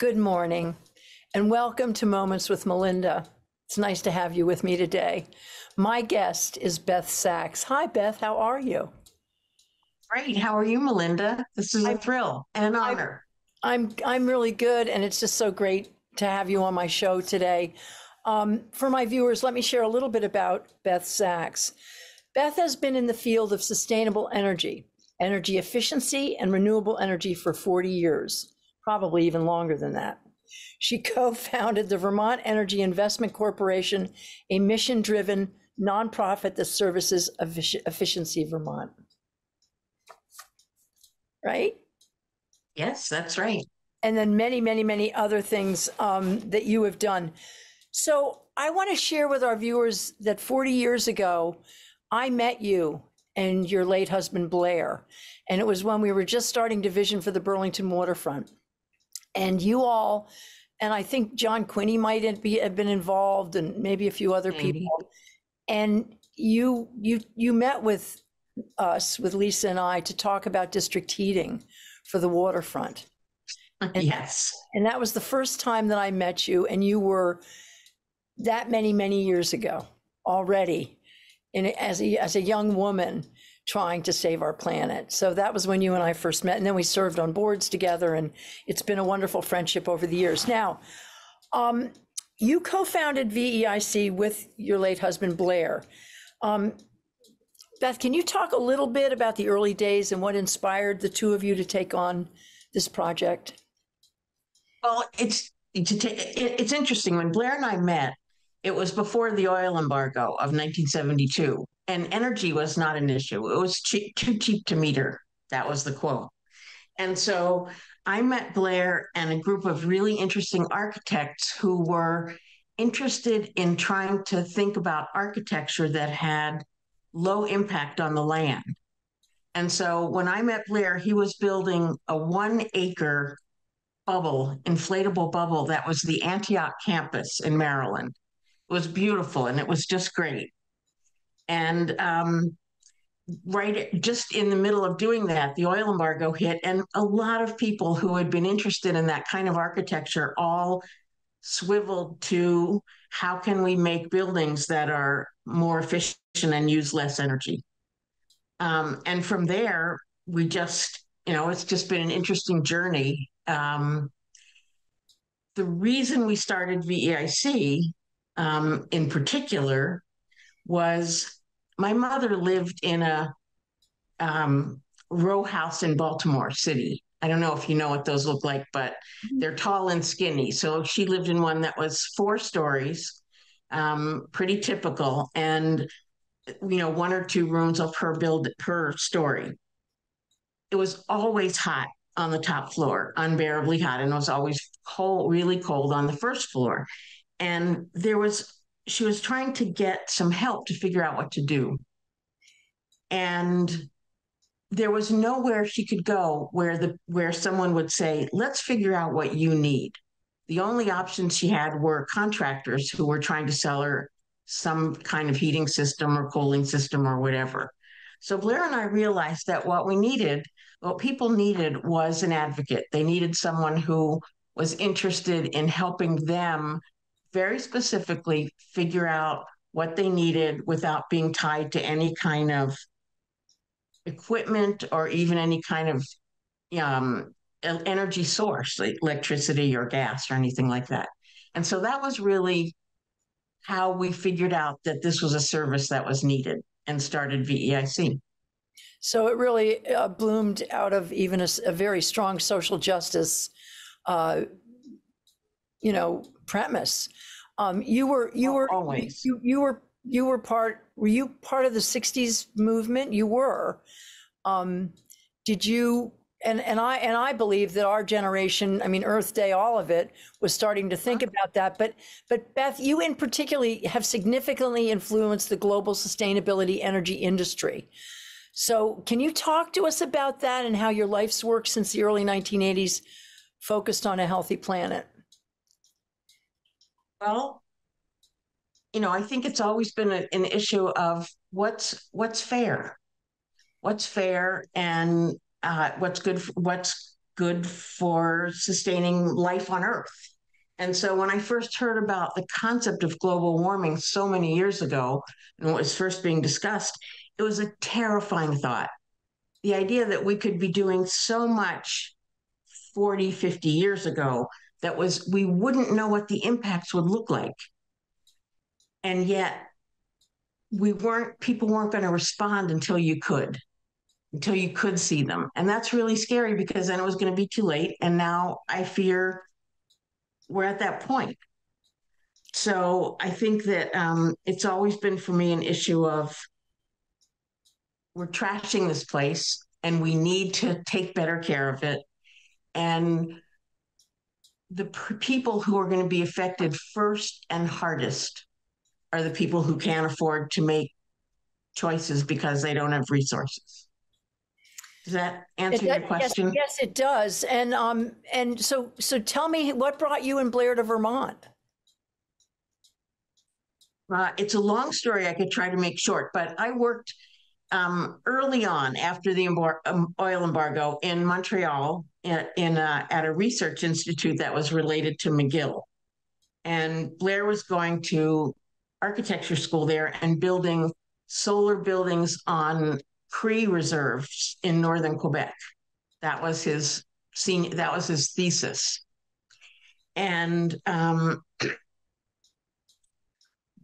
Good morning, and welcome to Moments with Melinda. It's nice to have you with me today. My guest is Beth Sachs. Hi, Beth. How are you? Great. How are you, Melinda? This is a thrill and an honor. I'm I'm really good, and it's just so great to have you on my show today. Um, for my viewers, let me share a little bit about Beth Sachs. Beth has been in the field of sustainable energy, energy efficiency, and renewable energy for 40 years probably even longer than that. She co founded the Vermont Energy Investment Corporation, a mission driven nonprofit that services Efficiency Vermont. Right? Yes, that's right. And then many, many, many other things um, that you have done. So I want to share with our viewers that 40 years ago, I met you and your late husband, Blair. And it was when we were just starting Division for the Burlington waterfront and you all, and I think John Quinney might be, have been involved and maybe a few other Maybe. people. And you, you, you met with us, with Lisa and I, to talk about district heating for the waterfront. Uh, yes. And that was the first time that I met you, and you were that many, many years ago already, in, as a, as a young woman trying to save our planet. So that was when you and I first met. And then we served on boards together, and it's been a wonderful friendship over the years. Now, um, you co founded VEIC with your late husband, Blair. Um, Beth, can you talk a little bit about the early days and what inspired the two of you to take on this project? Well, it's it's interesting when Blair and I met. It was before the oil embargo of 1972 and energy was not an issue. It was cheap, too cheap to meter. That was the quote. And so I met Blair and a group of really interesting architects who were interested in trying to think about architecture that had low impact on the land. And so when I met Blair, he was building a one acre bubble, inflatable bubble that was the Antioch campus in Maryland. It was beautiful and it was just great. And um, right just in the middle of doing that, the oil embargo hit, and a lot of people who had been interested in that kind of architecture all swiveled to how can we make buildings that are more efficient and use less energy. Um, and from there, we just, you know, it's just been an interesting journey. Um, the reason we started VEIC um, in particular was my mother lived in a um, row house in Baltimore City. I don't know if you know what those look like, but mm-hmm. they're tall and skinny. So she lived in one that was four stories, um, pretty typical, and you know one or two rooms of per build per story. It was always hot on the top floor, unbearably hot, and it was always cold, really cold on the first floor. And there was she was trying to get some help to figure out what to do. And there was nowhere she could go where the where someone would say, "Let's figure out what you need." The only options she had were contractors who were trying to sell her some kind of heating system or cooling system or whatever. So Blair and I realized that what we needed, what people needed was an advocate. They needed someone who was interested in helping them very specifically figure out what they needed without being tied to any kind of equipment or even any kind of um, energy source, like electricity or gas or anything like that. And so that was really how we figured out that this was a service that was needed and started VEIC. So it really uh, bloomed out of even a, a very strong social justice, uh, you know, premise. Um, you were you were always you, you were you were part were you part of the 60s movement you were um, did you and and I and I believe that our generation, I mean Earth Day, all of it was starting to think about that. But but Beth, you in particularly have significantly influenced the global sustainability energy industry. So can you talk to us about that and how your life's work since the early 1980s focused on a healthy planet? Well, you know, I think it's always been a, an issue of what's what's fair, what's fair, and uh, what's good, what's good for sustaining life on Earth. And so when I first heard about the concept of global warming so many years ago, and it was first being discussed, it was a terrifying thought. The idea that we could be doing so much 40, 50 years ago that was, we wouldn't know what the impacts would look like. And yet, we weren't, people weren't going to respond until you could, until you could see them. And that's really scary because then it was going to be too late. And now I fear we're at that point. So I think that um, it's always been for me an issue of we're trashing this place and we need to take better care of it. And the people who are going to be affected first and hardest are the people who can't afford to make choices because they don't have resources. Does that answer your question? Yes, yes, it does. And um, and so so tell me what brought you and Blair to Vermont? Uh, it's a long story I could try to make short, but I worked um, early on after the embar- um, oil embargo in Montreal in, in uh, at a research institute that was related to McGill. And Blair was going to architecture school there and building solar buildings on Cree reserves in northern Quebec. That was his senior, that was his thesis. And um,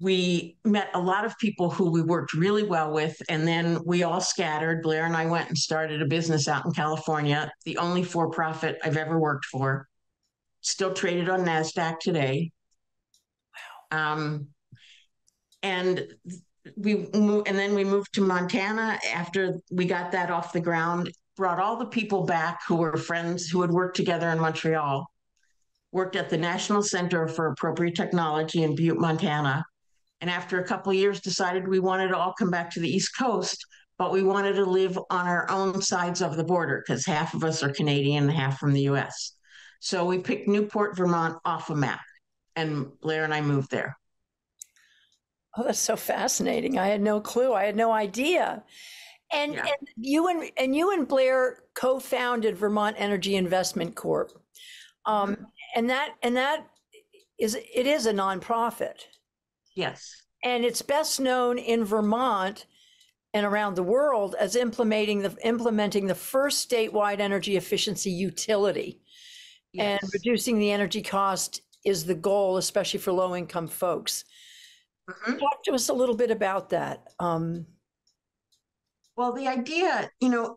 we met a lot of people who we worked really well with and then we all scattered. Blair and i went and started a business out in california the only for-profit i've ever worked for. Still traded on nasdaq today. Wow. um, and we and then we moved to montana after we got that off the ground brought all the people back who were friends who had worked together in montreal worked at the national center for appropriate technology in butte montana and after a couple of years decided we wanted to all come back to the east coast but we wanted to live on our own sides of the border because half of us are canadian and half from the us so we picked newport vermont off a map and blair and i moved there Oh, that's so fascinating. I had no clue. I had no idea. And, Yeah. and you and and you and Blair co-founded Vermont Energy Investment Corp. Um, Mm-hmm. and that and that is it is a nonprofit. Yes. And it's best known in Vermont and around the world as implementing the implementing the first statewide energy efficiency utility. And reducing the energy cost is the goal especially for low income folks. Mhm. talk to us a little bit about that. Um, Well, the idea, you know,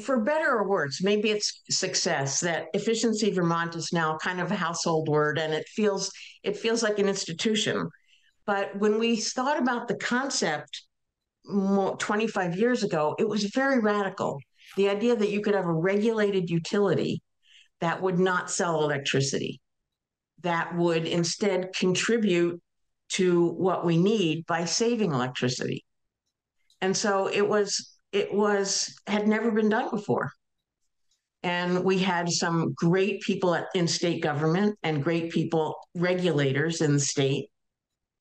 for better or worse, maybe it's success that efficiency Vermont is now kind of a household word and it feels it feels like an institution. But when we thought about the concept 25 years ago, it was very radical. The idea that you could have a regulated utility that would not sell electricity, that would instead contribute to what we need by saving electricity. And so it was, it was, had never been done before. And we had some great people at, in state government and great people, regulators in the state,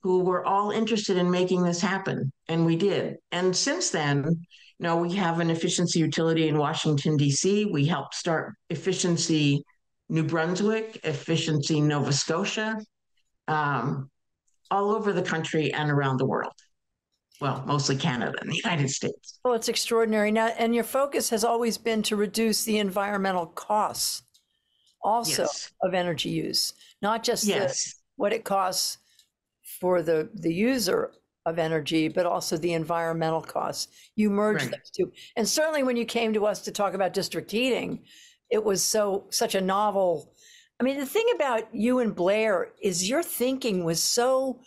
who were all interested in making this happen. And we did. And since then, you know, we have an efficiency utility in Washington, D.C. We helped start efficiency New Brunswick, efficiency Nova Scotia, um, all over the country and around the world. Well, mostly Canada and the United States. well it's extraordinary now and your focus has always been to reduce the environmental costs also Yes. of energy use not just the, what it costs for the the user of energy but also the environmental costs you merge Right. those two and certainly when you came to us to talk about district heating it was so such a novel i mean the thing about you and blair is your thinking was so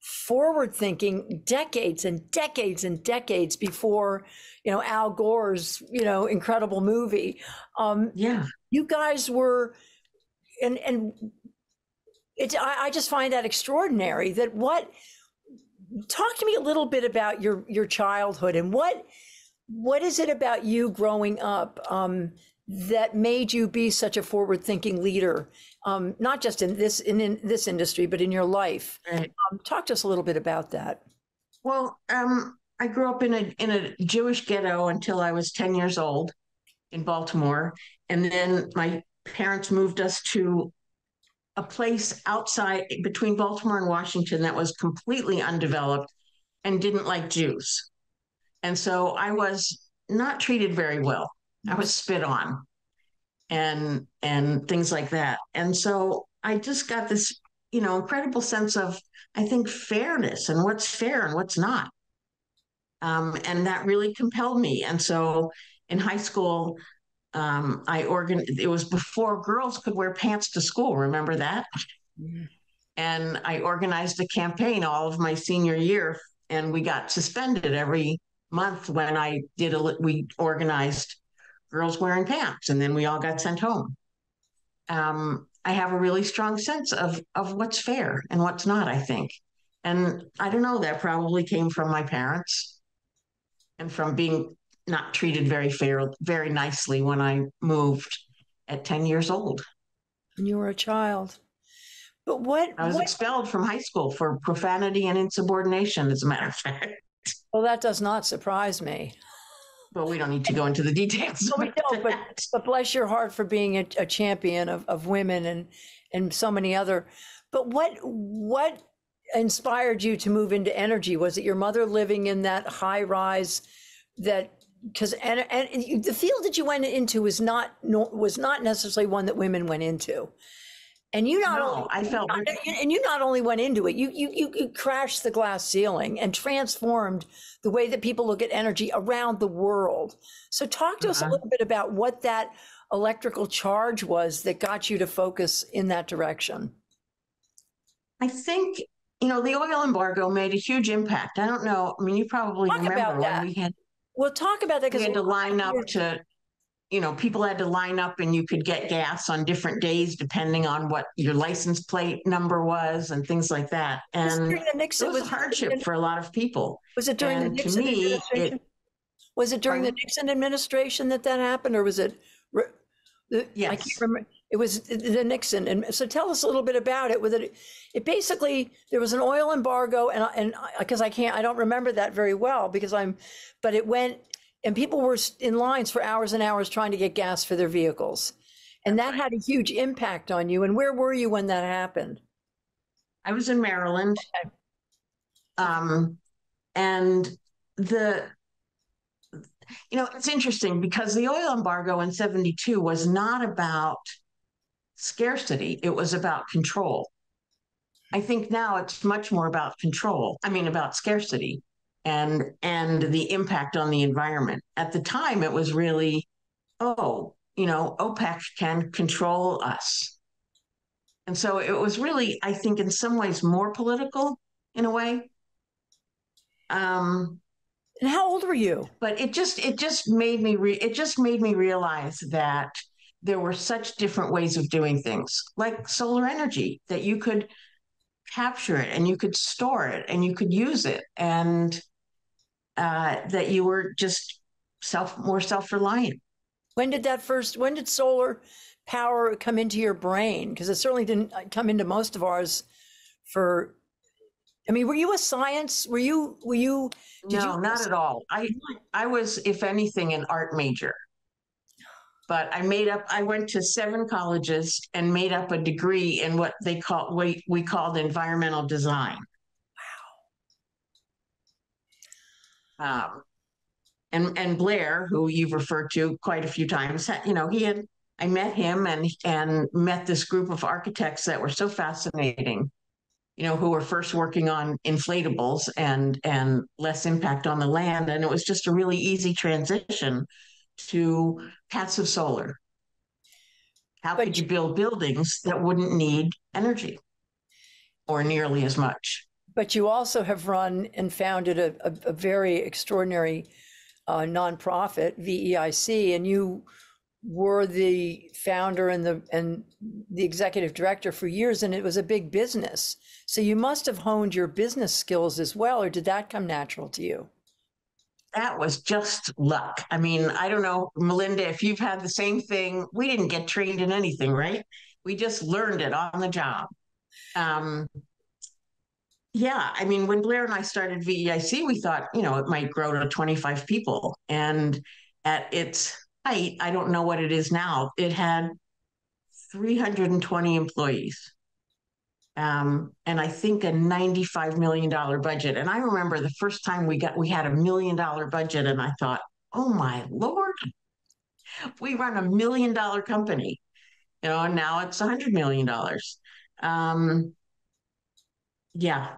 forward thinking decades and decades and decades before you know al gore's you know incredible movie um, Yeah. you guys were and and it's I, I just find that extraordinary that what talk to me a little bit about your your childhood and what what is it about you growing up um, that made you be such a forward thinking leader um, not just in this in, in this industry but in your life Right. um, talk to us a little bit about that Well, um, I grew up in a in a Jewish ghetto until I was 10 years old. in Baltimore. And then my parents moved us to a place outside between Baltimore and Washington that was completely undeveloped and didn't like Jews. And so I was not treated very well. I was spit on and and things like that. And so I just got this, you know, incredible sense of I think fairness and what's fair and what's not. Um, and that really compelled me. And so in high school, um, I organ. It was before girls could wear pants to school. Remember that? Mm-hmm. And I organized a campaign all of my senior year, and we got suspended every month when I did a. We organized girls wearing pants, and then we all got sent home. Um, I have a really strong sense of of what's fair and what's not. I think, and I don't know. That probably came from my parents, and from being not treated very fair, very nicely when I moved at 10 years old. When you were a child. But what I was what, expelled from high school for profanity and insubordination, as a matter of fact. Well, that does not surprise me. But we don't need to go into the details. No, we don't, but, but bless your heart for being a, a champion of, of women and and so many other. But what what inspired you to move into energy? Was it your mother living in that high rise that because and, and the field that you went into was not was not necessarily one that women went into and you not no, only I felt not, and you not only went into it you, you you you crashed the glass ceiling and transformed the way that people look at energy around the world so talk to uh-huh. us a uh-huh. little bit about what that electrical charge was that got you to focus in that direction i think you know the oil embargo made a huge impact i don't know i mean you probably talk remember when we had We'll talk about that because we had to line up to, you know, people had to line up and you could get gas on different days depending on what your license plate number was and things like that. And the Nixon, it was, was hardship for a lot of people. Was it during and the Nixon me, administration? It, was it during pardon? the Nixon administration that that happened, or was it? Yes. I can't remember. It was the Nixon, and so tell us a little bit about it. With it, it basically there was an oil embargo, and and because I can't, I don't remember that very well because I'm, but it went, and people were in lines for hours and hours trying to get gas for their vehicles, and that had a huge impact on you. And where were you when that happened? I was in Maryland, um, and the you know, it's interesting because the oil embargo in 72 was not about scarcity, it was about control. I think now it's much more about control. I mean, about scarcity and and the impact on the environment. At the time, it was really, oh, you know, OPEC can control us. And so it was really, I think, in some ways more political in a way. Um, and how old were you? But it just it just made me re- it just made me realize that there were such different ways of doing things, like solar energy, that you could capture it and you could store it and you could use it, and uh, that you were just self more self reliant. When did that first? When did solar power come into your brain? Because it certainly didn't uh, come into most of ours. For, I mean, were you a science? Were you? Were you? no, you, not at all. I I was, if anything, an art major but I made up, I went to seven colleges and made up a degree in what they call, we, we called environmental design. Um, and, and Blair, who you've referred to quite a few times, you know, he had, I met him and, and met this group of architects that were so fascinating, you know, who were first working on inflatables and, and less impact on the land. And it was just a really easy transition to passive solar? How but, could you build buildings that wouldn't need energy or nearly as much? But you also have run and founded a, a, a very extraordinary uh, nonprofit, VEIC, and you were the founder and the and the executive director for years, and it was a big business. So you must have honed your business skills as well, or did that come natural to you? that was just luck. I mean, I don't know, Melinda, if you've had the same thing. We didn't get trained in anything, right? We just learned it on the job. Um, yeah, I mean, when Blair and I started VEIC, we thought, you know, it might grow to 25 people. And at its height, I don't know what it is now. It had 320 employees. Um, and I think a $95 million budget. And I remember the first time we got, we had a million dollar budget, and I thought, oh my Lord, we run a million dollar company, you know, and now it's a hundred million dollars. Um, yeah,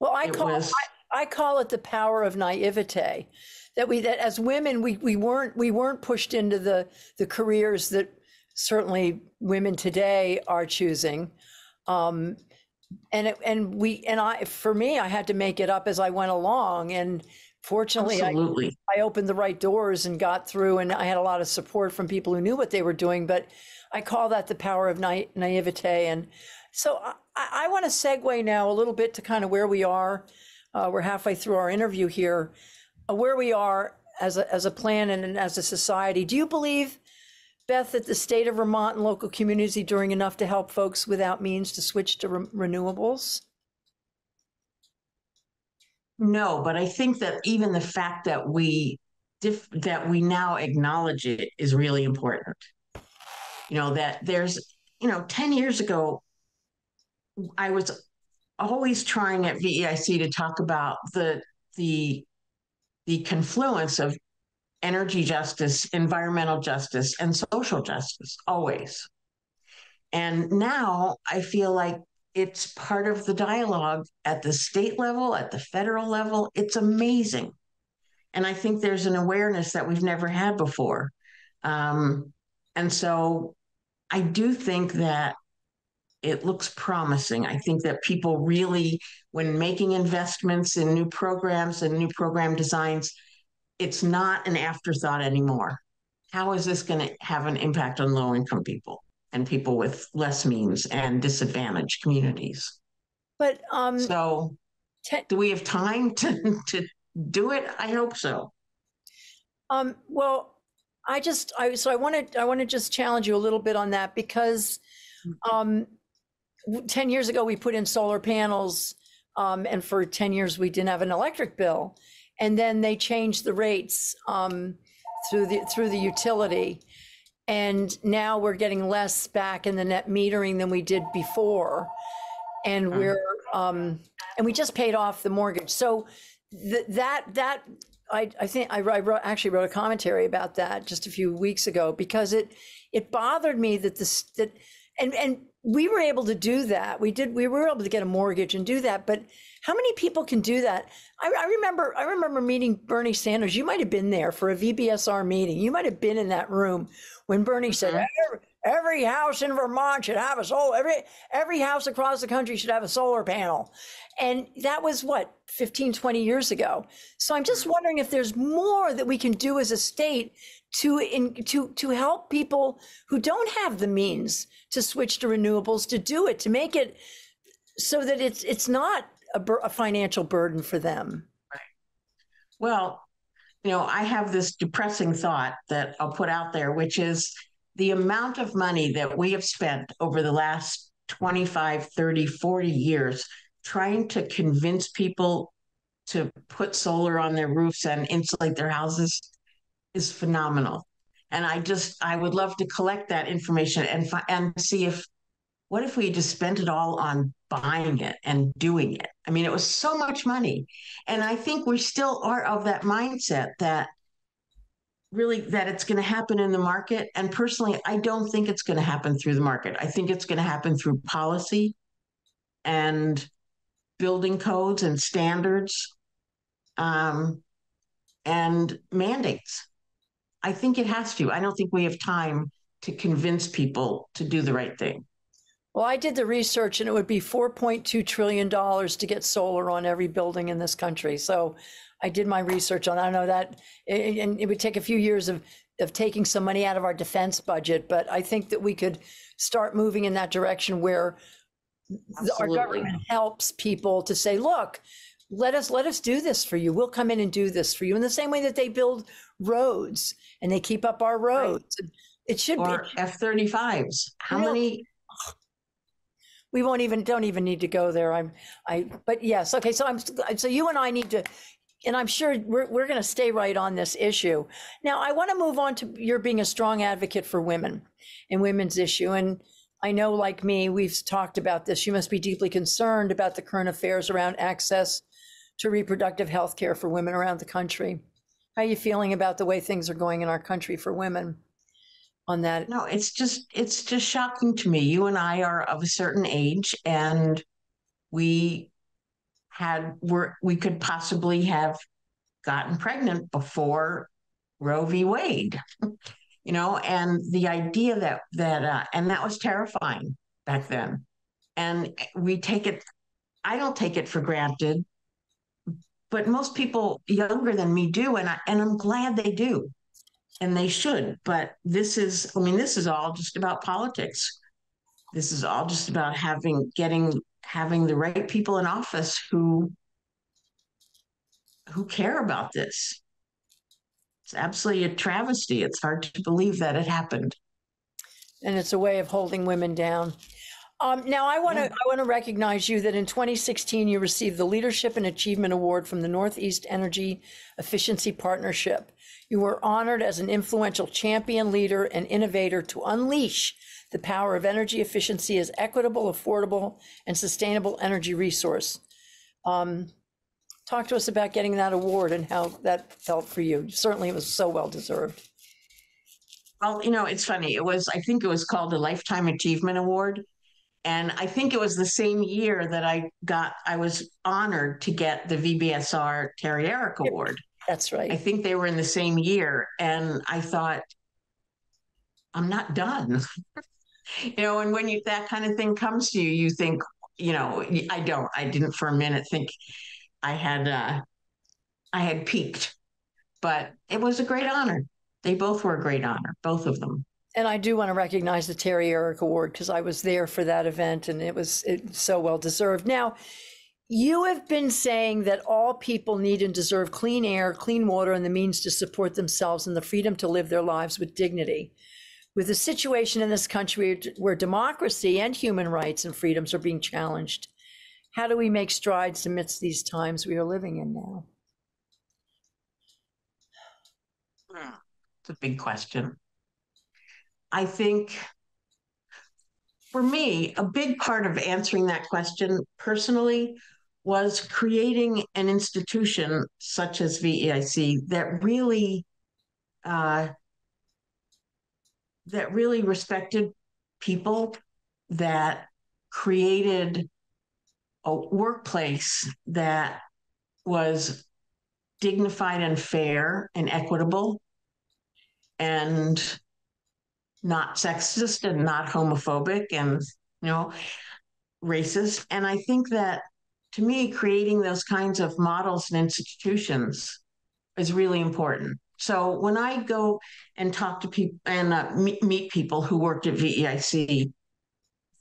Well, I it call, was, I call it the power of naivete. That we, that as women, we, we weren't, we weren't pushed into the, the careers that certainly women today are choosing. Um, and it, and we, and I, for me, I had to make it up as I went along. And fortunately, I. I opened the right doors and got through, and I had a lot of support from people who knew what they were doing. But I call that the power of na- naivete. And so I, I want to segue now a little bit to kind of where we are. Uh, we're halfway through our interview here. Uh, where we are as a, as a plan and, and as a society. Do you believe, Beth, that the state of Vermont and local communities are doing enough to help folks without means to switch to re- renewables? No, but I think that even the fact that we that we now acknowledge it is really important. You know, that there's, you know, 10 years ago, I was always trying at VEIC to talk about the the the confluence of energy justice, environmental justice, and social justice, always. And now I feel like it's part of the dialogue at the state level, at the federal level. It's amazing. And I think there's an awareness that we've never had before. Um, and so I do think that it looks promising. I think that people really, when making investments in new programs and new program designs, it's not an afterthought anymore. How is this going to have an impact on low income people and people with less means and disadvantaged communities? But um, So, te- do we have time to, to do it? I hope so. Um, well, I just, I, so I want to, I want to just challenge you a little bit on that because, um, w- 10 years ago, we put in solar panels, um, and for 10 years, we didn't have an electric bill. And then they changed the rates, um, through the, through the utility. And now we're getting less back in the net metering than we did before. And Mm. we're, um, and we just paid off the mortgage. So th- that, that, I, I think I, I wrote, actually wrote a commentary about that just a few weeks ago because it, it bothered me that this, that, and, and we were able to do that. We did, we were able to get a mortgage and do that. But how many people can do that? I, I remember, I remember meeting Bernie Sanders. You might have been there for a VBSR meeting. You might have been in that room when Bernie said, Mhm. Every, house in Vermont should have a solar, every, every house across the country should have a solar panel. And that was what, 15, 20 years ago. So I'm just mm-hmm. wondering if there's more that we can do as a state to, in, to, to help people who don't have the means to switch to renewables, to do it, to make it so that it's, it's not a, bur- a financial burden for them. Well, you know, I have this depressing thought that I'll put out there, which is the amount of money that we have spent over the last 25, 30, 40 years trying to convince people to put solar on their roofs and insulate their houses is phenomenal. And I just, I would love to collect that information and and see if, what if we just spent it all on buying it and doing it? I mean, it was so much money. And I think we still are of that mindset that really that it's going to happen in the market. And personally, I don't think it's going to happen through the market. I think it's going to happen through policy and building codes and standards um, and mandates. I think it has to. I don't think we have time to convince people to do the right thing. Well, I did the research and it would be $4.2 trillion to get solar on every building in this country. So I did my research on, I know that, and it would take a few years of, of taking some money out of our defense budget, but I think that we could start moving in that direction where our Absolutely. government helps people to say, look, let us, let us do this for you. We'll come in and do this for you. In the same way that they build roads and they keep up our roads. It should be, Or F 35s. How many? we won't even don't even need to go there i'm i but yes okay so i'm so you and i need to and I'm sure we're, we're going to stay right on this issue. Now, I want to move on to your being a strong advocate for women and women's issue. And I know, like me, we've talked about this. You must be deeply concerned about the current affairs around access to reproductive health care for women around the country. How are you feeling about the way things are going in our country for women on that? No, it's just it's just shocking to me. You and I are of a certain age and we had were we could possibly have gotten pregnant before Roe v. Wade. you know, and the idea that that uh, and that was terrifying back then. And we take it I don't take it for granted, but most people younger than me do and I and I'm glad they do. And they should, but this is I mean this is all just about politics. This is all just about having getting having the right people in office who who care about this. It's absolutely a travesty. It's hard to believe that it happened. And it's a way of holding women down. Um, now, I want to I want to recognize you that in 2016 you received the Leadership and Achievement Award from the Northeast Energy Efficiency Partnership. You were honored as an influential champion leader and innovator to unleash the power of energy efficiency as equitable, affordable, and sustainable energy resource. Um, talk to us about getting that award and how that felt for you. Certainly, it was so well deserved. Well, you know, it's funny. It was, I think it was called a Lifetime Achievement Award. And I think it was the same year that I got, I was honored to get the VBSR Terry Ehrich Award. That's right. I think they were in the same year. And I thought, I'm not done. you know, and when you that kind of thing comes to you, you think, you know, I don't, I didn't for a minute think I had uh I had peaked. But it was a great honor. They both were a great honor, both of them. And I do want to recognize the Terry Ehrich Award because I was there for that event and it was it, so well deserved. Now, you have been saying that all people need and deserve clean air, clean water, and the means to support themselves and the freedom to live their lives with dignity. With the situation in this country where democracy and human rights and freedoms are being challenged, how do we make strides amidst these times we are living in now? It's a big question. I think for me, a big part of answering that question personally was creating an institution such as VEIC that really uh, that really respected people, that created a workplace that was dignified and fair and equitable and not sexist and not homophobic and you know racist. And i think that to me creating those kinds of models and institutions is really important so when i go and talk to people and uh, meet, meet people who worked at veic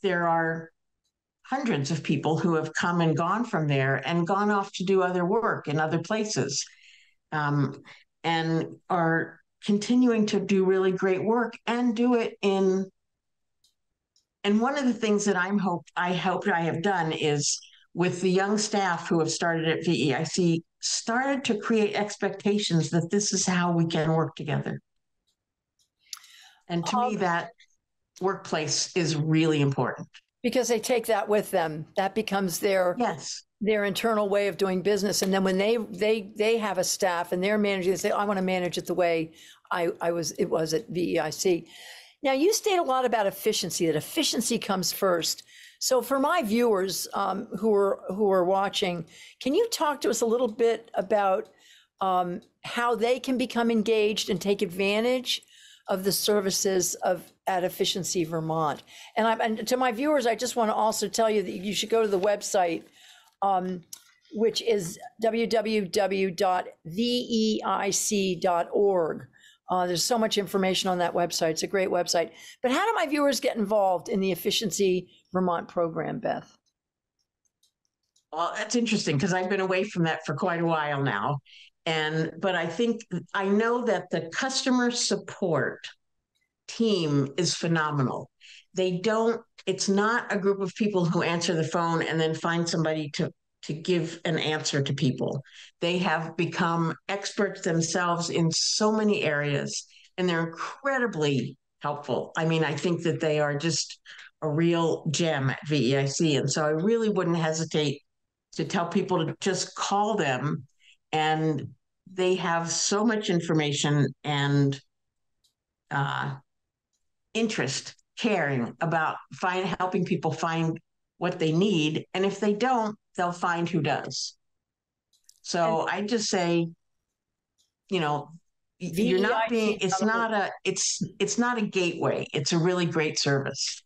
there are hundreds of people who have come and gone from there and gone off to do other work in other places um, and are continuing to do really great work and do it in and one of the things that i'm hope i hope i have done is with the young staff who have started at veic started to create expectations that this is how we can work together and to me Um, that workplace is really important Because they take that with them. That becomes their yes their internal way of doing business. And then when they they they have a staff and they're managing, they say, I want to manage it the way I, I was it was at VEIC. Now you state a lot about efficiency, that efficiency comes first. So for my viewers um, who are who are watching, can you talk to us a little bit about um, how they can become engaged and take advantage of the services of at Efficiency Vermont? And, I, and to my viewers, I just want to also tell you that you should go to the website um, which is www.veic.org. Uh, there's so much information on that website. It's a great website. But how do my viewers get involved in the Efficiency Vermont program, Beth? Well, that's interesting because I've been away from that for quite a while now. And, but I think, I know that the customer support team is phenomenal. They don't, it's not a group of people who answer the phone and then find somebody to to give an answer to people. They have become experts themselves in so many areas and they're incredibly helpful. I mean, I think that they are just a real gem at VEIC. And so I really wouldn't hesitate to tell people to just call them and they have so much information and uh, interest, caring about find helping people find what they need, and if they don't, they'll find who does. So I just say, you know, you're not being. It's not a. It's it's not a gateway. It's a really great service.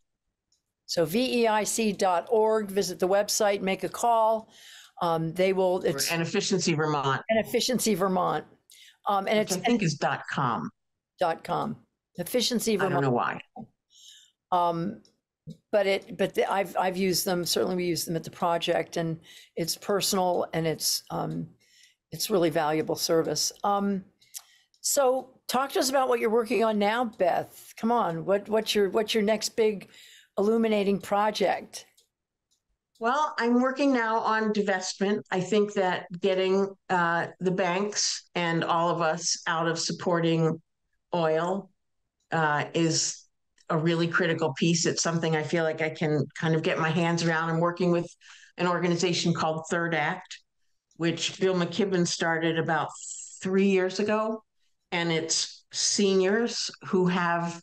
So veic.org, visit the website, make a call. Um, they will, it's and Efficiency Vermont, an efficiency Vermont. Um, and which it's I think is dot com. dot com, efficiency Vermont. I don't know why. Um, but it, but the- I've, I've used them, certainly we use them at the project and it's personal and it's, um, it's really valuable service. Um, so talk to us about what you're working on now, Beth. Come on, what, what's your, what's your next big illuminating project? Well, I'm working now on divestment. I think that getting uh, the banks and all of us out of supporting oil uh, is a really critical piece. It's something I feel like I can kind of get my hands around. I'm working with an organization called Third Act, which Bill McKibben started about three years ago. And it's seniors who have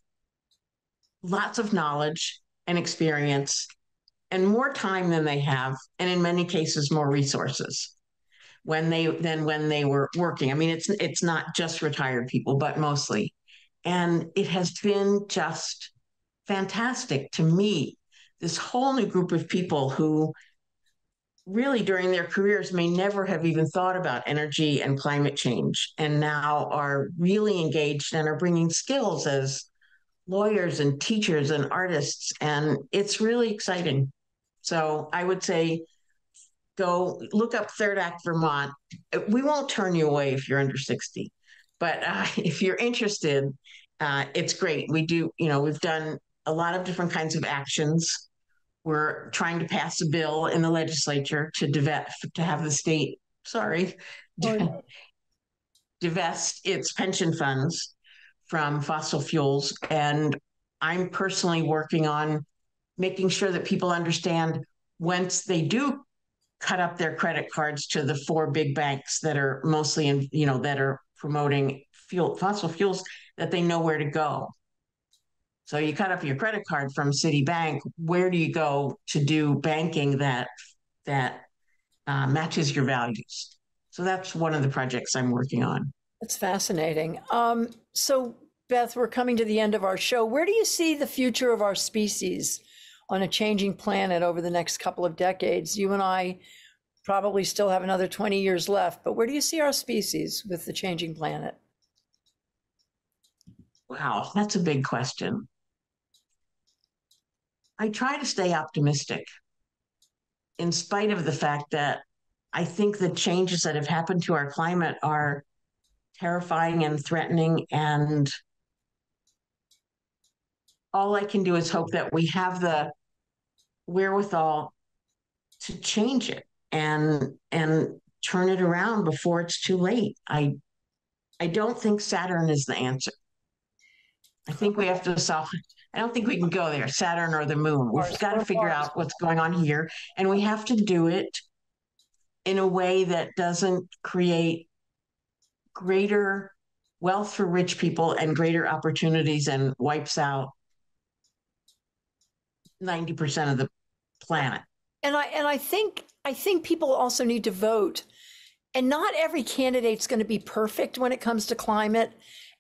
lots of knowledge and experience and more time than they have, and in many cases, more resources when they than when they were working. I mean, it's it's not just retired people, but mostly. And it has been just fantastic to meet this whole new group of people who really during their careers may never have even thought about energy and climate change and now are really engaged and are bringing skills as lawyers and teachers and artists and it's really exciting so I would say go look up Third Act Vermont. We won't turn you away if you're under 60, but uh, if you're interested, uh, it's great. We do, you know, we've done a lot of different kinds of actions. We're trying to pass a bill in the legislature to divest, to have the state, sorry, Oh, divest its pension funds from fossil fuels. And I'm personally working on making sure that people understand once they do cut up their credit cards to the four big banks that are mostly in, you know, that are promoting fuel fossil fuels, that they know where to go. So you cut up your credit card from Citibank, where do you go to do banking that that uh, matches your values? So that's one of the projects I'm working on. That's fascinating. Um, so Beth, we're coming to the end of our show. Where do you see the future of our species on a changing planet over the next couple of decades? You and I probably still have another 20 years left, but where do you see our species with the changing planet? Wow, that's a big question. I try to stay optimistic in spite of the fact that I think the changes that have happened to our climate are terrifying and threatening. And all I can do is hope that we have the wherewithal to change it and and turn it around before it's too late. I I don't think Saturn is the answer. I think we have to solve. I don't think we can go there, Saturn or the moon. We've got to figure out what's going on here, and we have to do it in a way that doesn't create greater wealth for rich people and greater opportunities and wipes out 90% of the planet. And I and I think I think people also need to vote. And not every candidate's going to be perfect when it comes to climate.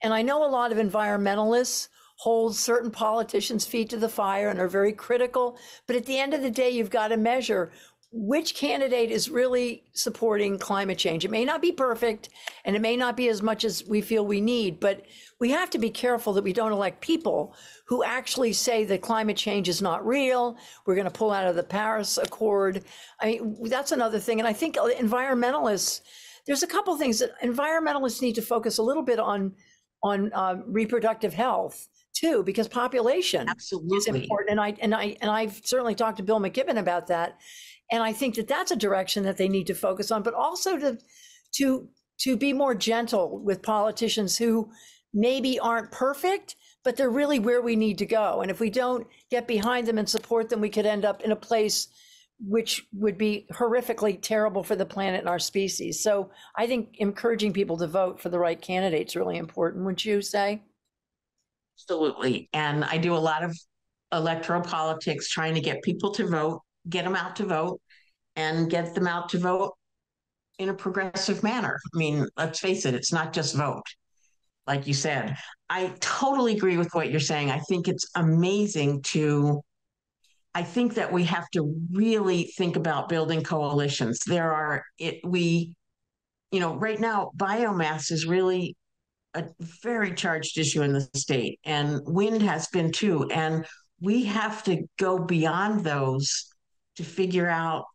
And I know a lot of environmentalists hold certain politicians' feet to the fire and are very critical. But at the end of the day, you've got to measure which candidate is really supporting climate change. It may not be perfect and it may not be as much as we feel we need, but we have to be careful that we don't elect people who actually say that climate change is not real. We're going to pull out of the Paris Accord. I mean, that's another thing. And I think environmentalists, there's a couple things that environmentalists need to focus a little bit on on uh, reproductive health too, because population is important. And I and I and I've certainly talked to Bill McKibben about that. And I think that that's a direction that they need to focus on, but also to, to, to be more gentle with politicians who maybe aren't perfect, but they're really where we need to go. And if we don't get behind them and support them, we could end up in a place which would be horrifically terrible for the planet and our species. So I think encouraging people to vote for the right candidate is really important, wouldn't you say? Absolutely. And I do a lot of electoral politics, trying to get people to vote, get them out to vote, and get them out to vote in a progressive manner. I mean, let's face it, it's not just vote. Like you said, I totally agree with what you're saying. I think it's amazing to, I think that we have to really think about building coalitions. There are, it, we, you know, right now, biomass is really a very charged issue in the state, and wind has been too. And we have to go beyond those to figure out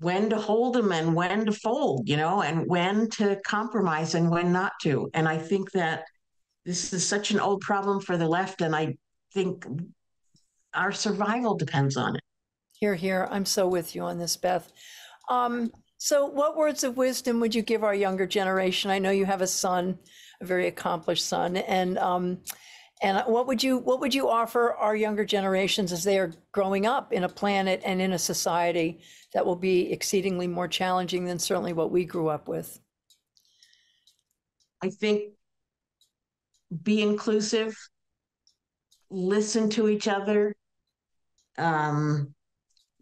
when to hold them and when to fold, you know, and when to compromise and when not to. And I think that this is such an old problem for the left, and I think our survival depends on it. Here, here, I'm so with you on this, Beth. Um, so what words of wisdom would you give our younger generation? I know you have a son, a very accomplished son, and um, and what would you what would you offer our younger generations as they are growing up in a planet and in a society that will be exceedingly more challenging than certainly what we grew up with? I think be inclusive, listen to each other, um,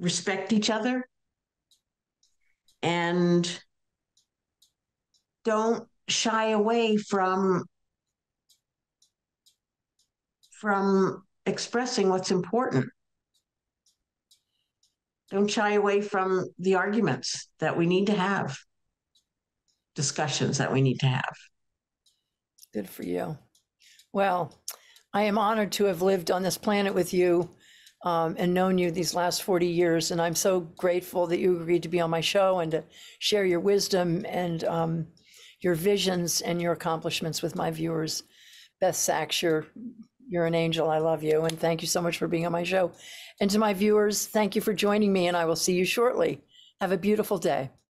respect each other, and don't shy away from from expressing what's important. Don't shy away from the arguments that we need to have, discussions that we need to have. Good for you. Well, I am honored to have lived on this planet with you um, and known you these last 40 years. And I'm so grateful that you agreed to be on my show and to share your wisdom and um, your visions and your accomplishments with my viewers. Beth Sachs, you're, you're an angel. I love you. And thank you so much for being on my show. And to my viewers, thank you for joining me, and I will see you shortly. Have a beautiful day.